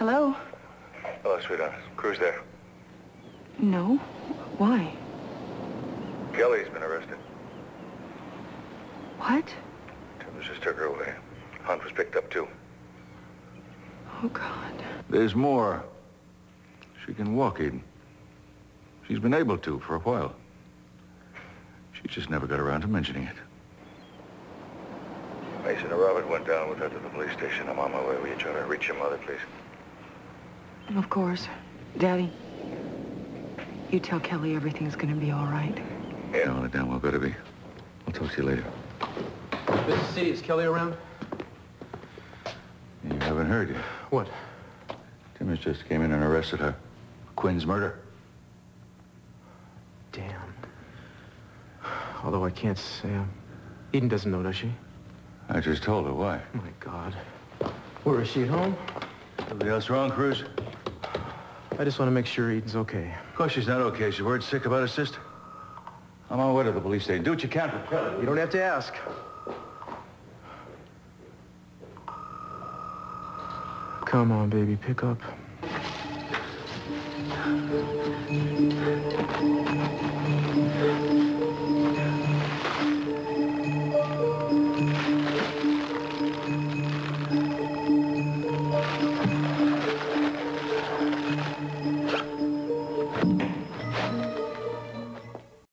Hello? Hello, sweetheart. Cruz there. No. Why? Kelly's been arrested. What? Timmons just took her away. Hunt was picked up, too. Oh, God. There's more. She can walk, Eden. She's been able to for a while. She just never got around to mentioning it. Mason and Robert went down with her to the police station. I'm on my way. Will you try to reach your mother, please? Of course. Daddy, you tell Kelly everything's gonna be all right. Yeah, well, it damn well better be. I'll talk to you later. Busy CC. Is Kelly around? You haven't heard yet. What? Timmons just came in and arrested her. Quinn's murder. Damn. Although I can't say. um, Eden doesn't know, does she? I just told her why. Oh, my God. Where is she at home? Something else wrong, Cruz? I just want to make sure Eden's okay. Of course she's not okay. She's worried sick about her sister. I'm on my way to the police station. Do what you can for Kelly. You don't have to ask. Come on, baby, pick up.